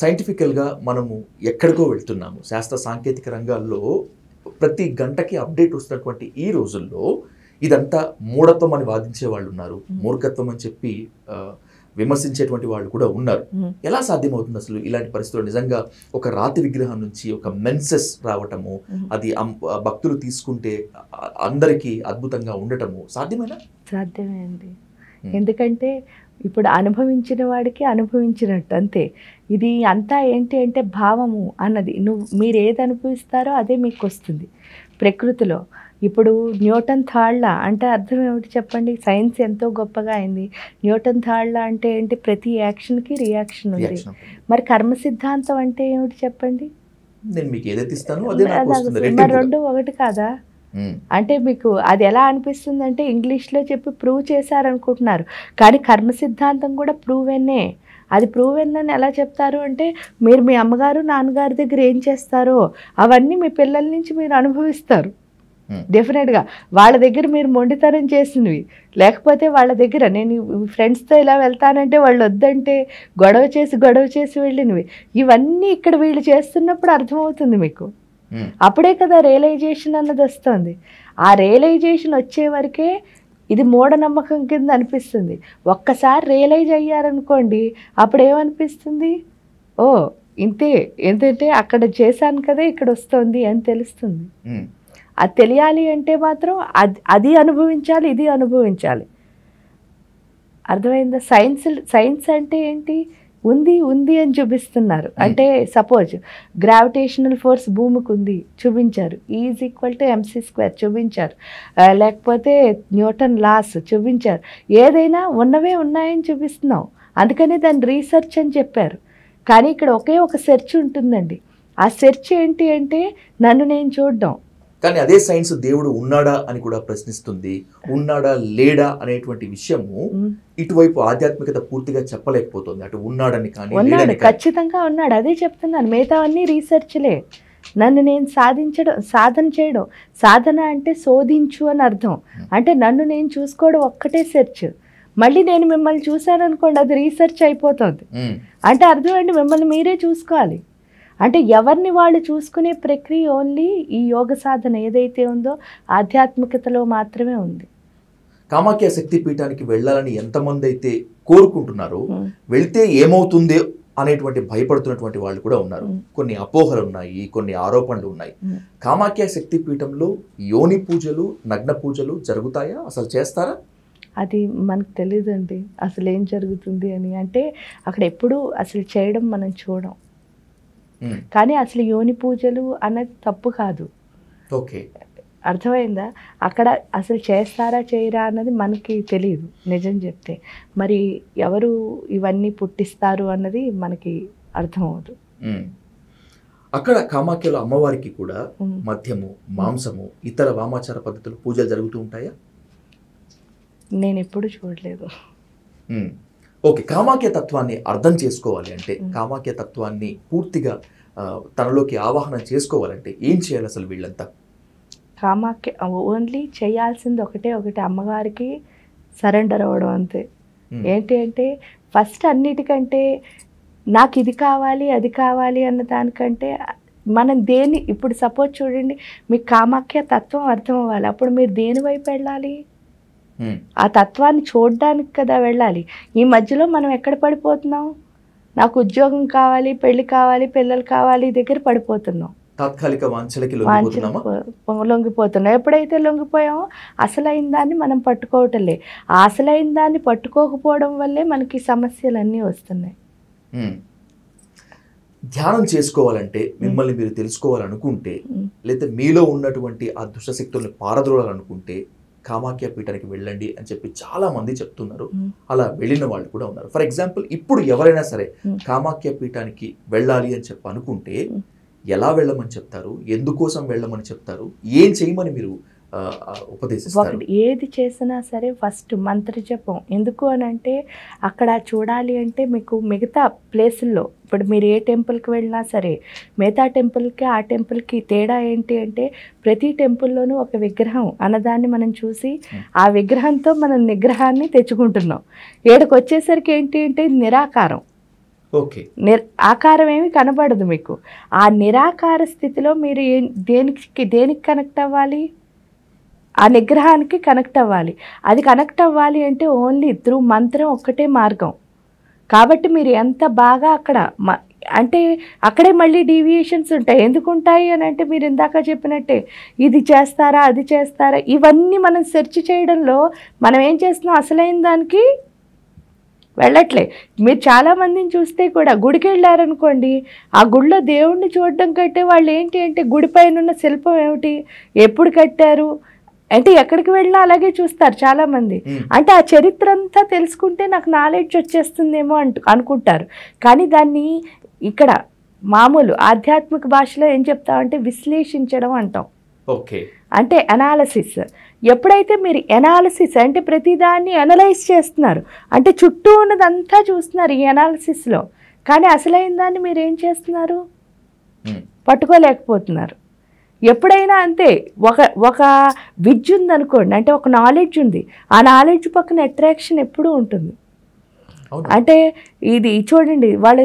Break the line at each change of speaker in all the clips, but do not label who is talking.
సైంటిఫికల్గా మనము ఎక్కడికో వెళ్తున్నాము శాస్త్ర సాంకేతిక రంగాల్లో ప్రతి గంటకి అప్డేట్ వస్తున్నటువంటి ఈ రోజుల్లో ఇదంతా మూఢత్వం అని వాదించే వాళ్ళు ఉన్నారు. మూర్ఖత్వం అని చెప్పి విమర్శించేటువంటి వాళ్ళు కూడా ఉన్నారు. ఎలా సాధ్యమవుతుంది అసలు ఇలాంటి పరిస్థితులు నిజంగా ఒక రాతి విగ్రహం నుంచి ఒక మెన్సెస్ రావటము. అది భక్తులు తీసుకుంటే అందరికీ అద్భుతంగా ఉండటము సాధ్యమేనా
సాధ్యమే అండి. ఎందుకంటే ఇప్పుడు అనుభవించిన వాడికి అనుభవించినట్టు అంతే. ఇది అంతా ఏంటి అంటే భావము అన్నది. నువ్వు మీరు ఏది అనుభవిస్తారో అదే మీకు వస్తుంది ప్రకృతిలో ఇప్పుడు న్యూటన్ లా అంటే అర్థం ఏమిటి చెప్పండి? సైన్స్ ఎంతో గొప్పగా అయింది. న్యూటన్ లా అంటే ఏంటి? ప్రతి యాక్షన్కి రియాక్షన్ ఉంది. మరి కర్మ సిద్ధాంతం అంటే ఏమిటి చెప్పండి?
నేను మీకు ఏదైతే ఇస్తానో అదే నాకు వస్తుంది.
రెండు ఒకటి కాదా? అంటే మీకు అది ఎలా అనిపిస్తుంది అంటే ఇంగ్లీష్లో చెప్పి ప్రూవ్ చేశారనుకుంటున్నారు. కానీ కర్మ సిద్ధాంతం కూడా ప్రూవెన్నే అది ప్రూవెన్ అని ఎలా చెప్తారు అంటే మీరు మీ అమ్మగారు నాన్నగారి దగ్గర ఏం చేస్తారో అవన్నీ మీ పిల్లల నుంచి మీరు అనుభవిస్తారు.
Hmm.
డెఫినెట్గా వాళ్ళ దగ్గర మీరు మొండితనం చేసినవి. లేకపోతే వాళ్ళ దగ్గర నేను ఫ్రెండ్స్తో ఇలా వెళ్తానంటే వాళ్ళు వద్దంటే గొడవ చేసి గొడవ చేసి వెళ్ళినవి. ఇవన్నీ ఇక్కడ వీళ్ళు చేస్తున్నప్పుడు అర్థమవుతుంది మీకు. అప్పుడే కదా రియలైజేషన్ అన్నది వస్తుంది. ఆ రియలైజేషన్ వచ్చే వరకే ఇది మూఢనమ్మకం కింద అనిపిస్తుంది. ఒక్కసారి రియలైజ్ అయ్యారనుకోండి అప్పుడు ఏమనిపిస్తుంది ఓ ఇంతే ఏంటంటే అక్కడ చేశాను కదా ఇక్కడ వస్తుంది అని తెలుస్తుంది.
ఉమ్,
అది తెలియాలి అంటే మాత్రం అది అది అనుభవించాలి ఇది అనుభవించాలి. అర్థమైందా? సైన్స్ సైన్స్ అంటే ఏంటి? ఉంది ఉంది అని చూపిస్తున్నారు. అంటే సపోజ్ గ్రావిటేషనల్ ఫోర్స్ భూమికి ఉంది చూపించారు. Is equal to MC square చూపించారు. లేకపోతే న్యూటన్ లాస్ చూపించారు. ఏదైనా ఉన్నవే ఉన్నాయని చూపిస్తున్నాం. అందుకనే దాన్ని రీసెర్చ్ అని చెప్పారు. కానీ ఇక్కడ ఒకే ఒక సెర్చ్ ఉంటుందండి. ఆ సెర్చ్ ఏంటి అంటే నన్ను నేను చూడడం.
కానీ అదే సైన్స్ దేవుడు ఉన్నాడా అని కూడా ప్రశ్నిస్తుంది. ఉన్నాడా లేడా అనేటువంటి విషయము. ఇటువైపు ఆధ్యాత్మికత పూర్తిగా చెప్పలేకపోతుంది. అటు ఉన్నాడని కానీ
ఖచ్చితంగా ఉన్నాడు. అదే చెప్తున్నాను. మిగతావన్నీ రీసెర్చ్లే. నన్ను నేను సాధించడం సాధన చేయడం. సాధన అంటే శోధించు అని అర్థం. అంటే నన్ను నేను చూసుకోవడం ఒక్కటే సెర్చ్. మళ్ళీ నేను మిమ్మల్ని చూశాను అనుకోండి అది రీసెర్చ్ అయిపోతుంది. అంటే అర్థం ఏంటి? మిమ్మల్ని మీరే చూసుకోవాలి. అంటే ఎవరిని వాళ్ళు చూసుకునే ప్రక్రియ ఓన్లీ ఈ యోగ సాధన ఏదైతే ఉందో ఆధ్యాత్మికతలో మాత్రమే ఉంది.
కామాఖ్య శక్తి పీఠానికి వెళ్ళాలని ఎంతమంది అయితే కోరుకుంటున్నారో. వెళ్తే ఏమవుతుందో అనేటువంటి భయపడుతున్నటువంటి వాళ్ళు కూడా ఉన్నారు. కొన్ని అపోహలు ఉన్నాయి కొన్ని ఆరోపణలు ఉన్నాయి. కామాఖ్య శక్తి పీఠంలో యోని పూజలు నగ్న పూజలు జరుగుతాయా? అసలు చేస్తారా?
అది మనకు తెలియదండి అసలు ఏం జరుగుతుంది అని. అంటే అక్కడ ఎప్పుడు అసలు చేయడం మనం చూడం. కానీ అసలు యోని పూజలు అన్నది తప్పు కాదు.
ఓకే.
అర్థమైందా? అక్కడ అసలు చేస్తారా చేయరా అన్నది మనకి తెలియదు నిజం చెప్తే. మరి ఎవరు ఇవన్నీ పుట్టిస్తారు అన్నది మనకి అర్థమవుదు
ఉమ్. అక్కడ కామాఖ్యలో అమ్మవారికి కూడా
ఉమ్.
మద్యము మాంసము ఇతర వామాచార పద్ధతులు పూజలు జరుగుతూ ఉంటాయా?
నేను ఎప్పుడు చూడలేదు.
ఓకే కామాఖ్య తత్వాన్ని అర్థం చేసుకోవాలి అంటే. కామాఖ్య తత్వాన్ని పూర్తిగా తనలోకి ఆవాహన చేసుకోవాలంటే ఏం చేయాలి అసలు వీళ్ళంతా
కామాఖ్య ఓన్లీ చేయాల్సింది ఒకటే ఒకటి అమ్మగారికి సరెండర్ అవ్వడం అంతే. ఏంటి అంటే ఫస్ట్ అన్నిటికంటే నాకు ఇది కావాలి అది కావాలి అన్న దానికంటే మనం దేని ఇప్పుడు సపోజ్ చూడండి మీకు కామాఖ్య తత్వం అర్థం అవ్వాలి అప్పుడు మీరు దేని వైపు వెళ్ళాలి. ఆ తత్వాన్ని చూడడానికి కదా వెళ్ళాలి. ఈ మధ్యలో మనం ఎక్కడ పడిపోతున్నాం? నాకు ఉద్యోగం కావాలి పెళ్ళి కావాలి పిల్లలు కావాలి దగ్గర పడిపోతున్నాం.
తాత్కాలిక వాంఛలకి
లొంగిపోతున్నాం. ఎప్పుడైతే లొంగిపోయామో అసలైన దాన్ని మనం పట్టుకోవటంలే. అసలైన దాన్ని పట్టుకోకపోవడం వల్లే మనకి సమస్యలన్నీ వస్తున్నాయి.
ధ్యానం చేసుకోవాలంటే మిమ్మల్ని మీరు తెలుసుకోవాలనుకుంటే. లేదా మీలో ఉన్నటువంటి ఆ దుష్టశక్తుల్ని పారద్రోలాలనుకుంటే కామాఖ్య పీఠానికి వెళ్ళండి అని చెప్పి చాలా మంది చెప్తున్నారు. అలా వెళ్ళిన వాళ్ళు కూడా ఉన్నారు ఫర్ ఎగ్జాంపుల్ ఇప్పుడు ఎవరైనా సరే. కామాఖ్య పీఠానికి వెళ్ళాలి అని చెప్పి అనుకుంటే. ఎలా వెళ్ళమని చెప్తారు ఎందుకోసం వెళ్ళమని చెప్తారు ఏం చేయమని మీరు
ఒకటి ఏది చేసినా సరే ఫస్ట్ మంత్ర జపం. ఎందుకు అని అంటే అక్కడ చూడాలి అంటే మీకు మిగతా ప్లేసుల్లో ఇప్పుడు మీరు ఏ టెంపుల్కి వెళ్ళినా సరే మిగతా టెంపుల్కి ఆ టెంపుల్కి తేడా ఏంటి అంటే ప్రతి టెంపుల్లోనూ ఒక విగ్రహం అన్నదాన్ని మనం చూసి. ఆ విగ్రహంతో మనం నిగ్రహాన్ని తెచ్చుకుంటున్నాం. ఏడకు వచ్చేసరికి ఏంటి అంటే నిరాకారం.
ఓకే.
నిర్ ఆకారం ఏమి కనబడదు మీకు. ఆ నిరాకార స్థితిలో మీరు ఏ- దేనికి దేనికి కనెక్ట్ అవ్వాలి? ఆ నిగ్రహానికి కనెక్ట్ అవ్వాలి. అది కనెక్ట్ అవ్వాలి అంటే ఓన్లీ త్రూ మంత్రం ఒక్కటే మార్గం. కాబట్టి మీరు ఎంత బాగా అక్కడ మ- అంటే అక్కడే మళ్ళీ డీవియేషన్స్ ఉంటాయి. ఎందుకు ఉంటాయి అని అంటే మీరు ఇందాక చెప్పినట్టే ఇది చేస్తారా అది చేస్తారా ఇవన్నీ మనం సెర్చ్ చేయడంలో మనం ఏం చేస్తున్నాం? అసలైన దానికి వెళ్ళట్లే. మీరు చాలామందిని చూస్తే కూడా గుడికి వెళ్ళారనుకోండి ఆ గుడిలో దేవుణ్ణి చూడడం కంటే వాళ్ళు ఏంటి అంటే గుడి పైన ఉన్న శిల్పం ఏమిటి? ఎప్పుడు కట్టారు? అంటే ఎక్కడికి వెళ్ళినా అలాగే చూస్తారు చాలా మంది. అంటే ఆ చరిత్ర అంతా తెలుసుకుంటే నాకు నాలెడ్జ్ వచ్చేస్తుందేమో అంటు అనుకుంటారు. కానీ దాన్ని ఇక్కడ మామూలు ఆధ్యాత్మిక భాషలో ఏం చెప్తామంటే విశ్లేషించడం అంటాం.
ఓకే.
అంటే అనాలసిస్ ఎప్పుడైతే మీరు ఎనాలసిస్ అంటే ప్రతిదాన్ని అనలైజ్ చేస్తున్నారు అంటే చుట్టూ ఉన్నదంతా చూస్తున్నారు ఈ అనాలసిస్లో కానీ అసలైన దాన్ని మీరు ఏం చేస్తున్నారు. పట్టుకోలేకపోతున్నారు. ఎప్పుడైనా అంతే ఒక ఒక విద్య ఉందనుకోండి అంటే ఒక నాలెడ్జ్ ఉంది. ఆ నాలెడ్జ్ పక్కన అట్రాక్షన్ ఎప్పుడూ ఉంటుంది. అంటే ఇది చూడండి వాళ్ళు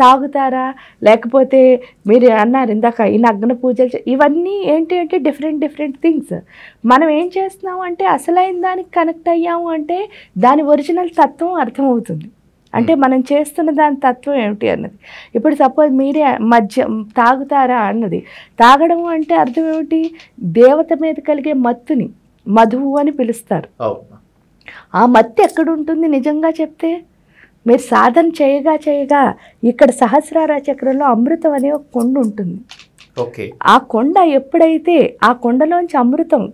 తాగుతారా? లేకపోతే మీరు అన్నారు ఇందాక ఈ నగ్న పూజలు ఇవన్నీ ఏంటి అంటే డిఫరెంట్ డిఫరెంట్ థింగ్స్ మనం ఏం చేస్తున్నాం అంటే అసలైన దానికి కనెక్ట్ అయ్యాము అంటే దాని ఒరిజినల్ తత్వం అర్థమవుతుంది. అంటే మనం చేస్తున్న దాని తత్వం ఏమిటి అన్నది. ఇప్పుడు సపోజ్ మీరే మద్య తాగుతారా అన్నది. తాగడం అంటే అర్థం ఏమిటి? దేవత మీద కలిగే మత్తుని మధువు అని పిలుస్తారు. ఆ మత్తి ఎక్కడ ఉంటుంది నిజంగా చెప్తే? మీరు సాధన చేయగా చేయగా ఇక్కడ సహస్రార చక్రంలో అమృతం అనే ఒక కొండ ఉంటుంది.
ఓకే.
ఆ కొండ ఎప్పుడైతే ఆ కొండలోంచి అమృతం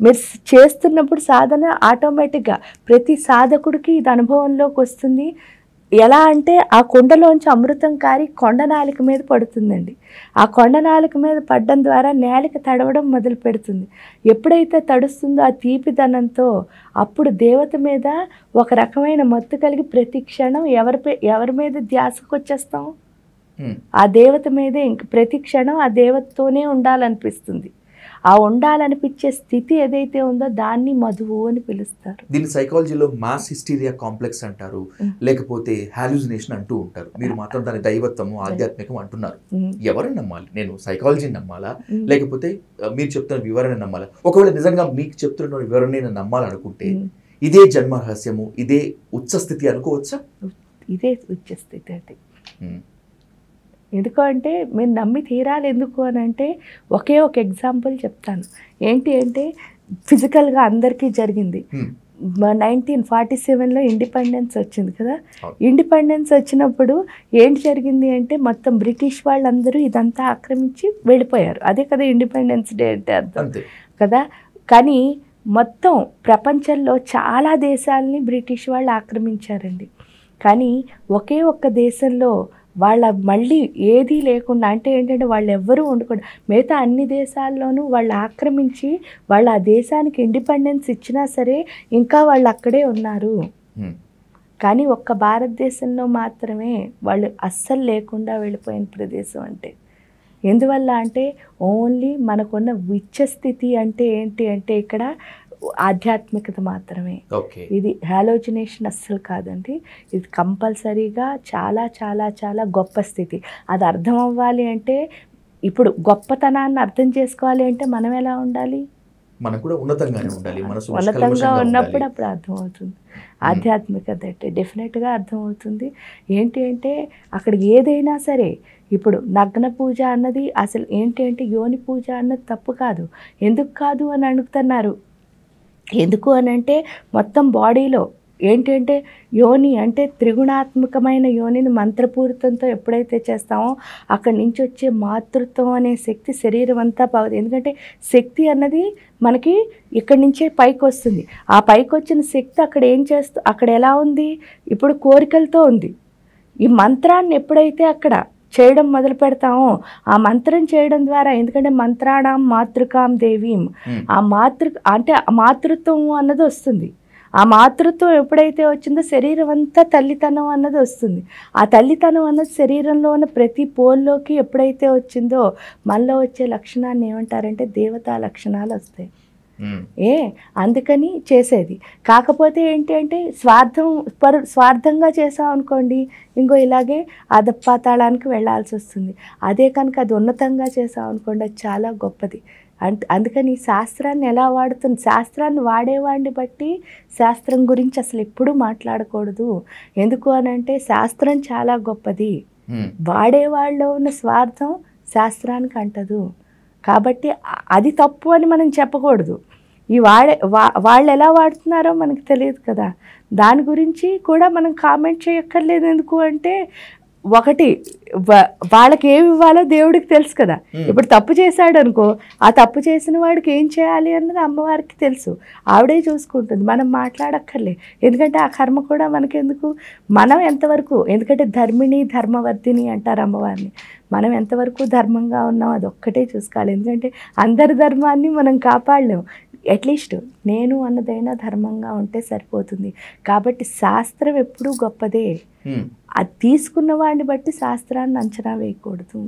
మీరు చేస్తున్నప్పుడు సాధన ఆటోమేటిక్గా ప్రతి సాధకుడికి ఇది అనుభవంలోకి వస్తుంది. ఎలా అంటే ఆ కొండలోంచి అమృతం కారి కొండ నాలిక మీద పడుతుందండి. ఆ కొండ నాలిక మీద పడడం ద్వారా నేలిక తడవడం మొదలు పెడుతుంది. ఎప్పుడైతే తడుస్తుందో ఆ తీపిదనంతో అప్పుడు దేవత మీద ఒక రకమైన మత్తు కలిగి ప్రతి క్షణం ఎవరి ఎవరి మీద ధ్యాసకు వచ్చేస్తాం. ఆ దేవత మీదే ఇంక ప్రతి క్షణం ఆ దేవతతోనే ఉండాలనిపిస్తుంది. ఆ ఉండాలనిపించే స్థితి ఏదైతే ఉందో దాన్ని మధువు అని పిలుస్తారు.
దీన్ని సైకాలజీలో మాస్ హిస్టీరియా కాంప్లెక్స్ అంటారు. లేకపోతే హాల్యూజినేషన్ అంటూ ఉంటారు. మీరు మాత్రం దాని దైవత్వము ఆధ్యాత్మికం అంటున్నారు.
ఉమ్,
ఎవరిని నమ్మాలి? నేను సైకాలజీని నమ్మాలా? లేకపోతే మీరు చెప్తున్న వివరణ నమ్మాలా? ఒకవేళ నిజంగా మీకు చెప్తున్న వివరణ నేను నమ్మాలనుకుంటే. ఇదే జన్మ రహస్యము ఇదే ఉచ్చ స్థితి అనుకోవచ్చా?
ఇదే వచ్చేస్థితి అది.
మ్మ్.
ఎందుకు అంటే మీరు నమ్మి తీరాలి ఎందుకు అని అంటే ఒకే ఒక ఎగ్జాంపుల్ చెప్తాను. ఏంటి అంటే ఫిజికల్గా అందరికీ జరిగింది. నైన్టీన్ ఫార్టీ సెవెన్లో ఇండిపెండెన్స్ వచ్చింది కదా. ఇండిపెండెన్స్ వచ్చినప్పుడు ఏంటి జరిగింది అంటే మొత్తం బ్రిటిష్ వాళ్ళందరూ ఇదంతా ఆక్రమించి వెళ్ళిపోయారు. అదే కదా ఇండిపెండెన్స్ డే అంటే అర్థం. కదా? కానీ మొత్తం ప్రపంచంలో చాలా దేశాలని బ్రిటిష్ వాళ్ళు ఆక్రమించారండి. కానీ ఒకే ఒక్క దేశంలో వాళ్ళ మళ్ళీ ఏదీ లేకుండా అంటే ఏంటంటే వాళ్ళు ఎవ్వరూ ఉండకుండా మిగతా అన్ని దేశాల్లోనూ వాళ్ళు ఆక్రమించి వాళ్ళు ఆ దేశానికి ఇండిపెండెన్స్ ఇచ్చినా సరే ఇంకా వాళ్ళు అక్కడే ఉన్నారు. కానీ ఒక్క భారతదేశంలో మాత్రమే వాళ్ళు అస్సలు లేకుండా వెళ్ళిపోయిన ప్రదేశం అంటే ఎందువల్ల అంటే ఓన్లీ మనకున్న విచ్చ స్థితి అంటే ఏంటి అంటే ఇక్కడ ఆధ్యాత్మికత మాత్రమే. ఇది హాలోజినేషన్ అస్సలు కాదండి. ఇది కంపల్సరీగా చాలా చాలా చాలా గొప్ప స్థితి. అది అర్థం అవ్వాలి అంటే ఇప్పుడు గొప్పతనాన్ని అర్థం చేసుకోవాలి అంటే మనం ఎలా ఉండాలి?
మనం కూడా ఉన్నతంగానే ఉండాలి. మనసు
ఉన్నతంగా ఉన్నప్పుడు. అప్పుడు అర్థమవుతుంది. ఆధ్యాత్మికత అంటే డెఫినెట్గా అర్థమవుతుంది. ఏంటి అంటే అక్కడ ఏదైనా సరే ఇప్పుడు నగ్న పూజ అన్నది అసలు ఏంటి అంటే యోని పూజ అన్నది తప్పు కాదు. ఎందుకు కాదు అని అడుగుతున్నారు? ఎందుకు అని అంటే మొత్తం బాడీలో ఏంటంటే యోని అంటే త్రిగుణాత్మకమైన యోనిని మంత్రపూరితంతో ఎప్పుడైతే చేస్తామో అక్కడి నుంచి వచ్చే మాతృత్వం అనే శక్తి శరీరం అంతా బాగుంది. ఎందుకంటే శక్తి అన్నది మనకి ఇక్కడి నుంచే పైకి వస్తుంది. ఆ పైకి వచ్చిన శక్తి అక్కడ ఏం చేస్తూ అక్కడ ఎలా ఉంది? ఇప్పుడు కోరికలతో ఉంది. ఈ మంత్రాన్ని ఎప్పుడైతే అక్కడ చేయడం మొదలు పెడతామో. ఆ మంత్రం చేయడం ద్వారా ఎందుకంటే మంత్రాణం మాతృకాం దేవీం. ఆ మాతృ అంటే మాతృత్వం అన్నది వస్తుంది. ఆ మాతృత్వం ఎప్పుడైతే వచ్చిందో శరీరం అంతా తల్లితనం అన్నది వస్తుంది. ఆ తల్లితనం అన్నది శరీరంలో ఉన్న ప్రతి పోల్లోకి ఎప్పుడైతే వచ్చిందో మనలో వచ్చే లక్షణాన్ని ఏమంటారంటే దేవతా లక్షణాలు వస్తాయి. ఏ అందుకని చేసేది. కాకపోతే ఏంటి అంటే స్వార్థం పరు స్వార్థంగా చేసాం అనుకోండి ఇంకో ఇలాగే అధపాతాళానికి వెళ్ళాల్సి వస్తుంది. అదే కనుక అది ఉన్నతంగా చేసాం అనుకోండి అది చాలా గొప్పది. అంత అందుకని శాస్త్రాన్ని ఎలా వాడుతుంది శాస్త్రాన్ని వాడేవాడిని బట్టి శాస్త్రం గురించి అసలు ఎప్పుడూ మాట్లాడకూడదు. ఎందుకు అని అంటే శాస్త్రం చాలా గొప్పది.
ఉమ్,
వాడేవాళ్ళలో ఉన్న స్వార్థం శాస్త్రానికి అంటదు. కాబట్టి అది తప్పు అని మనం చెప్పకూడదు. ఈ వాడే వా వాళ్ళు ఎలా వాడుతున్నారో మనకు తెలియదు కదా. దాని గురించి కూడా మనం కామెంట్ చేయక్కర్లేదు ఎందుకు అంటే ఒకటి వాళ్ళకి ఏమి ఇవ్వాలో దేవుడికి తెలుసు కదా. ఇప్పుడు తప్పు చేశాడు అనుకో ఆ తప్పు చేసిన వాడికి ఏం చేయాలి అన్నది అమ్మవారికి తెలుసు. ఆవిడే చూసుకుంటుంది. మనం మాట్లాడక్కర్లే. ఎందుకంటే ఆ కర్మ కూడా మనకెందుకు? మనం ఎంతవరకు ఎందుకంటే ధర్మిణి ధర్మవర్ధిని అంటారు అమ్మవారిని. మనం ఎంతవరకు ధర్మంగా ఉన్నాం అది ఒక్కటే చూసుకోవాలి. ఎందుకంటే అందరి ధర్మాన్ని మనం కాపాడలేము అట్లీస్ట్ నేను అన్నదైనా ధర్మంగా ఉంటే సరిపోతుంది. కాబట్టి శాస్త్రం ఎప్పుడూ గొప్పదే. అది తీసుకున్న వాడిని బట్టి శాస్త్రాన్ని అంచనా వేయకూడదు.